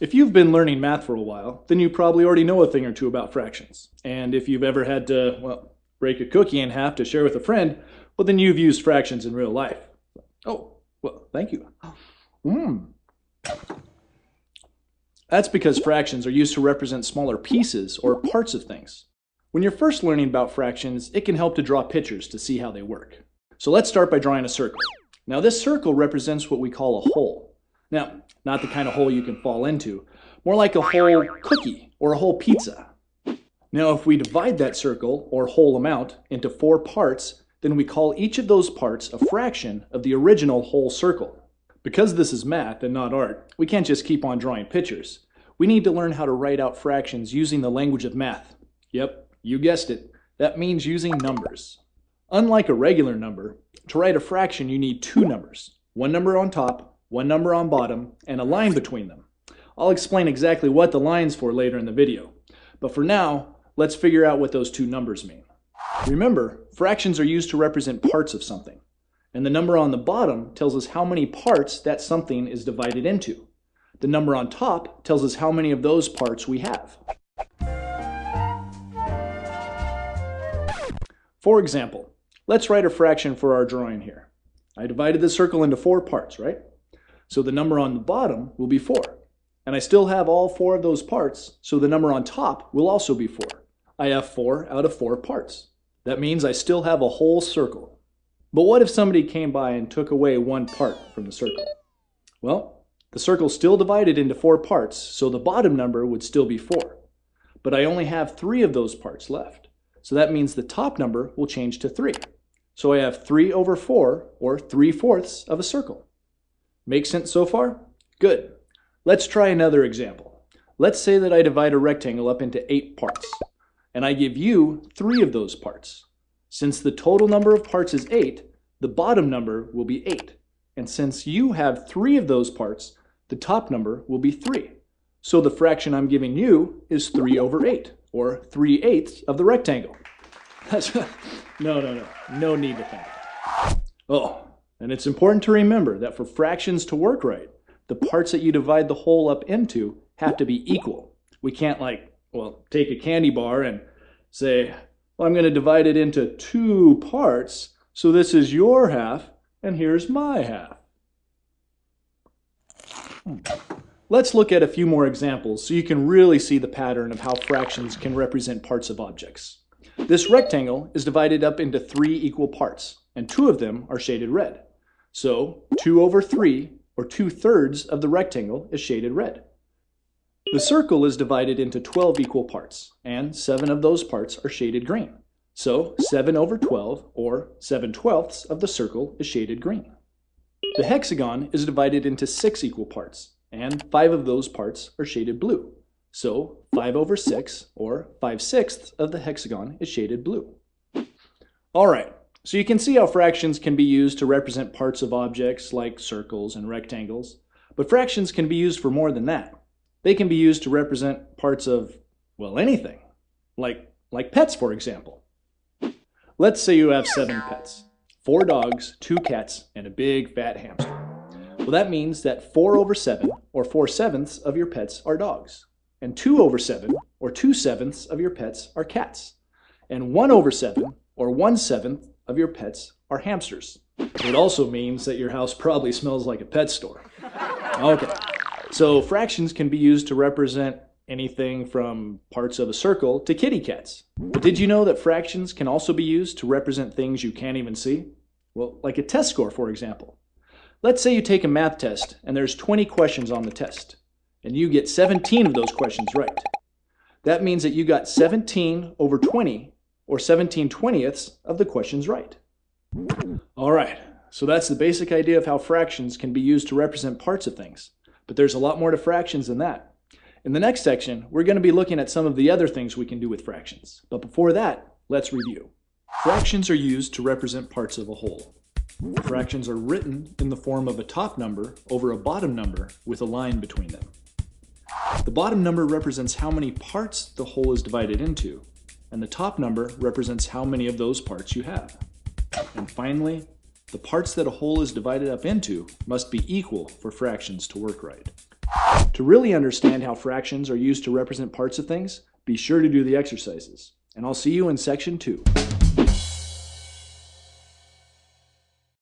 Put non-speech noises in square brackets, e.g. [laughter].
If you've been learning math for a while, then you probably already know a thing or two about fractions. And if you've ever had to, well, break a cookie in half to share with a friend, well, then you've used fractions in real life. Oh, well, thank you. Mmm. That's because fractions are used to represent smaller pieces or parts of things. When you're first learning about fractions, it can help to draw pictures to see how they work. So let's start by drawing a circle. Now this circle represents what we call a whole. Now, not the kind of hole you can fall into, more like a whole cookie or a whole pizza. Now if we divide that circle, or whole amount, into four parts, then we call each of those parts a fraction of the original whole circle. Because this is math and not art, we can't just keep on drawing pictures. We need to learn how to write out fractions using the language of math. Yep, you guessed it. That means using numbers. Unlike a regular number, to write a fraction you need two numbers. One number on top, one number on bottom, and a line between them. I'll explain exactly what the line's for later in the video. But for now, let's figure out what those two numbers mean. Remember, fractions are used to represent parts of something. And the number on the bottom tells us how many parts that something is divided into. The number on top tells us how many of those parts we have. For example, let's write a fraction for our drawing here. I divided the circle into four parts, right? So the number on the bottom will be 4. And I still have all four of those parts, so the number on top will also be 4. I have 4 out of 4 parts. That means I still have a whole circle. But what if somebody came by and took away one part from the circle? Well, the circle's still divided into four parts, so the bottom number would still be 4. But I only have three of those parts left. So that means the top number will change to 3. So I have 3 over 4, or 3 fourths of a circle. Make sense so far? Good. Let's try another example. Let's say that I divide a rectangle up into 8 parts, and I give you 3 of those parts. Since the total number of parts is 8, the bottom number will be 8. And since you have 3 of those parts, the top number will be 3. So the fraction I'm giving you is 3 over 8, or 3 eighths of the rectangle. [laughs] That's, [laughs] no, no, no. No need to think. Oh, and it's important to remember that for fractions to work right, the parts that you divide the whole up into have to be equal. We can't like, well, take a candy bar and say, well, I'm going to divide it into two parts, so this is your half, and here's my half. Let's look at a few more examples so you can really see the pattern of how fractions can represent parts of objects. This rectangle is divided up into three equal parts, and two of them are shaded red. So 2 over 3, or 2 thirds of the rectangle is shaded red. The circle is divided into 12 equal parts, and 7 of those parts are shaded green. So 7 over 12, or 7 twelfths of the circle is shaded green. The hexagon is divided into six equal parts, and five of those parts are shaded blue. So 5 over 6, or 5 sixths of the hexagon is shaded blue. All right, so you can see how fractions can be used to represent parts of objects like circles and rectangles. But fractions can be used for more than that. They can be used to represent parts of, well, anything. Like, like pets, for example. Let's say you have seven pets four dogs, two cats, and a big fat hamster. Well, that means that 4 over 7, or 4 sevenths of your pets are dogs. And 2 over 7, or 2 sevenths of your pets are cats. And 1 over 7, or 1 seventh of your pets are hamsters. It also means that your house probably smells like a pet store. Okay, so fractions can be used to represent anything from parts of a circle to kitty cats. But did you know that fractions can also be used to represent things you can't even see? Well, like a test score, for example. Let's say you take a math test and there's 20 questions on the test, and you get 17 of those questions right. That means that you got 17 over 20, or 17 twentieths of the questions right. All right, so that's the basic idea of how fractions can be used to represent parts of things. But there's a lot more to fractions than that. In the next section, we're going to be looking at some of the other things we can do with fractions. But before that, let's review. Fractions are used to represent parts of a whole. Fractions are written in the form of a top number over a bottom number with a line between them. The bottom number represents how many parts the whole is divided into, and the top number represents how many of those parts you have. And finally, the parts that a whole is divided up into must be equal for fractions to work right. To really understand how fractions are used to represent parts of things, be sure to do the exercises. And I'll see you in section two.